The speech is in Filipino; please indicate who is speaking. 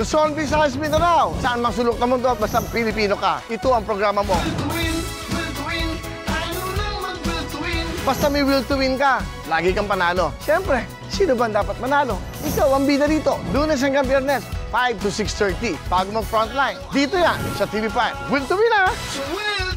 Speaker 1: Luzon, Visayas, Mindanao. Saan mang sulok ng mundo at basta Pilipino ka. Ito ang programa mo. Basta may will to win ka, lagi kang panalo. Siyempre, sino ba dapat manalo? Ikaw ang bida dito. Lunes hanggang Biyernes, 5 to 6.30. Bago mag frontline. Dito yan, sa TV5. Will to win ah!